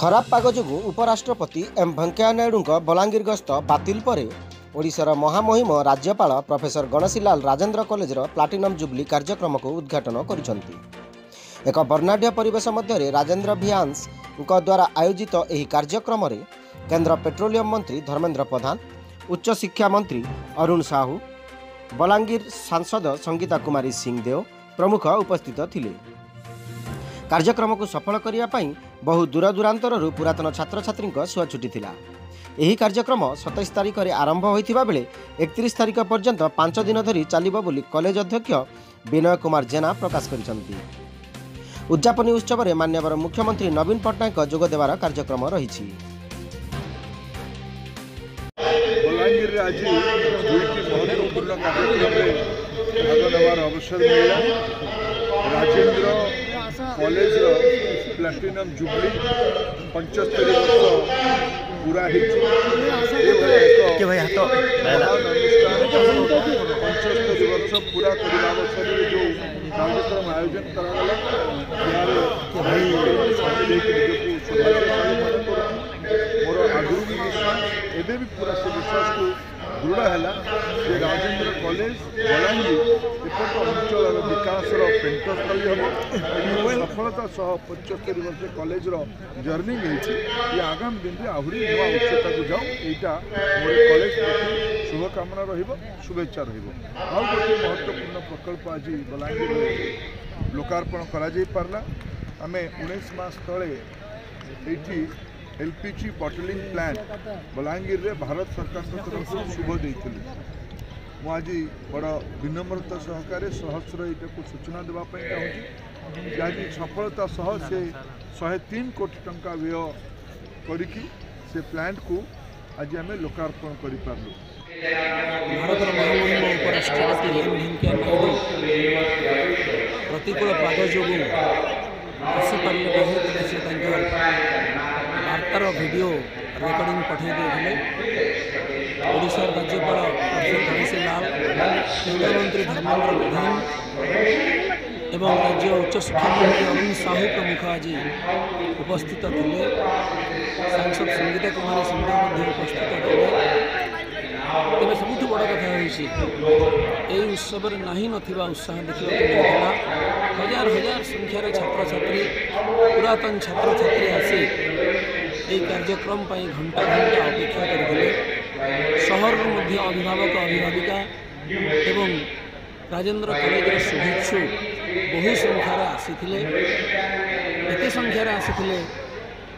ଖରାପ ପାଗ ଯୋଗୁଁ ଉପରାଷ୍ଟ୍ରପତି ଏମ୍ ଭେଙ୍କୟା ନାଇଡୁଙ୍କ ବଲାଙ୍ଗୀର ଗସ୍ତ ବାତିଲ ପରେ ଓଡ଼ିଶାର ମହାମହିମ ରାଜ୍ୟପାଳ ପ୍ରଫେସର ଗଣେଶୀଲାଲ ରାଜେନ୍ଦ୍ର କଲେଜର ପ୍ଲାଟିନମ୍ ଜୁବ୍ଲି କାର୍ଯ୍ୟକ୍ରମକୁ ଉଦ୍ଘାଟନ କରିଛନ୍ତି ଏକ ବର୍ଣ୍ଣାଢ଼୍ୟ ପରିବେଶ ମଧ୍ୟରେ ରାଜେନ୍ଦ୍ର ଭିଆନ୍ସଙ୍କ ଦ୍ୱାରା ଆୟୋଜିତ ଏହି କାର୍ଯ୍ୟକ୍ରମରେ କେନ୍ଦ୍ର ପେଟ୍ରୋଲିୟମ୍ ମନ୍ତ୍ରୀ ଧର୍ମେନ୍ଦ୍ର ପ୍ରଧାନ ଉଚ୍ଚଶିକ୍ଷା ମନ୍ତ୍ରୀ ଅରୁଣ ସାହୁ ବଲାଙ୍ଗୀର ସାଂସଦ ସଙ୍ଗୀତା କୁମାରୀ ସିଂହଦେଓ ପ୍ରମୁଖ ଉପସ୍ଥିତ ଥିଲେ କାର୍ଯ୍ୟକ୍ରମକୁ ସଫଳ କରିବା ପାଇଁ ବହୁ ଦୂରଦୂରାନ୍ତରରୁ ପୁରାତନ ଛାତ୍ରଛାତ୍ରୀଙ୍କ ସୁଅ ଛୁଟିଥିଲା ଏହି କାର୍ଯ୍ୟକ୍ରମ ସତେଇଶ ତାରିଖରେ ଆରମ୍ଭ ହୋଇଥିବା ବେଳେ ଏକତିରିଶ ତାରିଖ ପର୍ଯ୍ୟନ୍ତ ପାଞ୍ଚ ଦିନ ଧରି ଚାଲିବ ବୋଲି କଲେଜ ଅଧ୍ୟକ୍ଷ ବିନୟ କୁମାର ଜେନା ପ୍ରକାଶ କରିଛନ୍ତି ଉଦ୍ଯାପନୀ ଉତ୍ସବରେ ମାନ୍ୟବର ମୁଖ୍ୟମନ୍ତ୍ରୀ ନବୀନ ପଟ୍ଟନାୟକ ଯୋଗଦେବାର କାର୍ଯ୍ୟକ୍ରମ ରହିଛି ବଲାଙ୍ଗୀରରେ ଆଜି ଦୁଇଟି ମହତ୍ୱପୂର୍ଣ୍ଣ କାର୍ଯ୍ୟକ୍ରମରେ ଭାଗ ନେବାର ଅବସର ମିଳିଲା ରାଜେନ୍ଦ୍ର कॉलेज प्लॅटिनम जुबली पंचस्तरी वर्ष पूरा ହେଇଛି କେବେ ହାତ पंचस्तरी वर्ष पूरा କରିବା ଅବସରରେ ଯେଉଁ କାର୍ଯ୍ୟକ୍ରମ ଆୟୋଜନ କରାଗଲା ଏହାର ಗುರುಡಹಲ ರಾಜೇಂದ್ರ ಕಾಲೇಜ್ ବଲାଙ୍ଗୀର ଏପଟ ଅଞ୍ଚଳର ବିକାଶର ପେଣ୍ଟସ୍ଥଳୀ ହେବ ଏବଂ ସଫଳତା ସହ ପଞ୍ଚସ୍ତରୀ ବର୍ଷ କଲେଜର ଜର୍ଣ୍ଣି ହେଇଛି ଏ ଆଗାମୀ ଦିନରେ ଆହୁରି ନୂଆ ଉଚ୍ଚତାକୁ ଯାଉ ଏଇଟା ମୋର କଲେଜ ପ୍ରତି ଶୁଭକାମନା ରହିବ ଶୁଭେଚ୍ଛା ରହିବ ଆଉ ଗୋଟିଏ ମହତ୍ତ୍ୱପୂର୍ଣ୍ଣ ପ୍ରକଳ୍ପ ଆଜି ବଲାଙ୍ଗୀରରେ ଲୋକାର୍ପଣ କରାଯାଇପାରିଲା ଆମେ ଉଣେଇଶ ମାସ ତଳେ ଏଇଠି L P G bottling plant Bolangir में भारत सरकार तरफ से शुभ दे आज बड़ा विनम्रता सहकारे सहस्र यहाँ सूचना देवाई चाहिए जहाँकि सफलता सह से शहे तीन कोटी टाँचा व्यय करी प्लांट को आज आम लोकार्पण कर ভিডিও রেকর্ডিং পাঠিয়ে দিয়েছিলেন অনুসারে গণ্য বড় এবং বিভিন্ন নাম কেন্দ্রীয় মন্ত্রী যমুনা এবং রাজ্য উচ্চ স্থাবর Коми স্বামী প্রমুখ আজ উপস্থিত ছিলেন এবং ছাত্র সংগঠনের সদস্যদের মধ্যে উপস্থিত এই উৎসবের নাহি নথবা উৎসাহ দেখিয়ে হাজার হাজার সংখ্যা ছাত্রছাত্রী পুরাতন ছাত্রছাত্রী আছে এই কার্যক্রম পাই ঘন্টা পাই অবিক্য করে বলে পাই সমগ্র মধ্য অভিভাবক অভিভাবিকা এবং राजेंद्र কলেজ এর সুধী সু বহু সংখ্যা রা আসি থিলে এত সংখ্যা রা আসি থিলে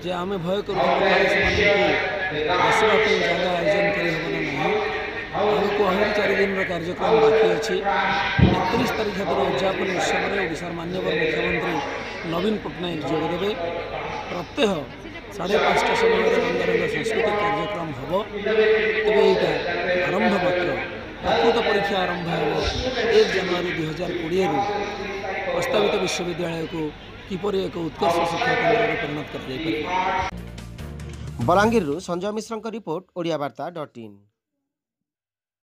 যে আমি ভয় করু যে এই সমস্যা নিয়ে এটা আসর হতেন জানা অর্জন করিব না নাও হাও হুক কো আগামী চারি দিনৰ কার্যক্রম লৈ আছে আৰু 34 তারিখত অধ্যাপকৰ সন্মানৰ উৎসৱে উপস্থিত মাননীয় মুখ্যমন্ত্রী নবীন পট্টনায়েক জড়িত ৰে প্রত্যেক সাড়ে পাঁচটা সময় রঙ্গারঙ্গ সাংস্কৃতিক কার্যক্রম হব তবে এইটা আরম্ভ মাত্র প্রকৃত পরীক্ষা আরম্ভ হব এক জানুয়ারি দুই হাজার কোড়িয়েরু প্রস্তাবিত বিশ্ববিদ্যালয়কে কিপরি এক উৎকর্ষ শিক্ষা কেন্দ্রে পরিণত করা যাইপার বলাঙ্গীরু Sanjay মিশ্রঙ্ক report Odia Barta dot in